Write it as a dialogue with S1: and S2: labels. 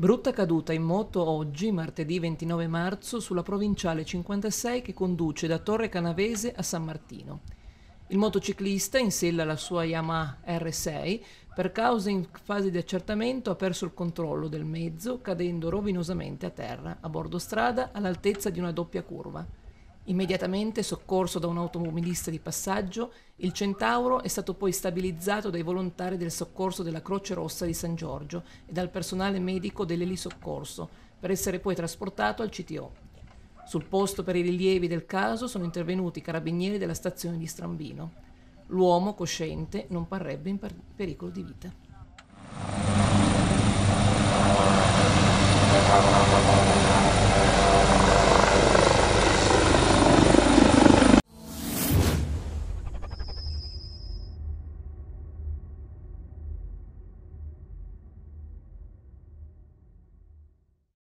S1: Brutta caduta in moto oggi, martedì 29 marzo, sulla provinciale 56 che conduce da Torre Canavese a San Martino. Il motociclista, in sella alla sua Yamaha R6, per cause in fase di accertamento ha perso il controllo del mezzo, cadendo rovinosamente a terra, a bordo strada, all'altezza di una doppia curva. Immediatamente soccorso da un automobilista di passaggio, il Centauro è stato poi stabilizzato dai volontari del soccorso della Croce Rossa di San Giorgio e dal personale medico dell'Elisoccorso, per essere poi trasportato al CTO. Sul posto per i rilievi del caso sono intervenuti i carabinieri della stazione di Strambino. L'uomo, cosciente, non parrebbe in pericolo di vita.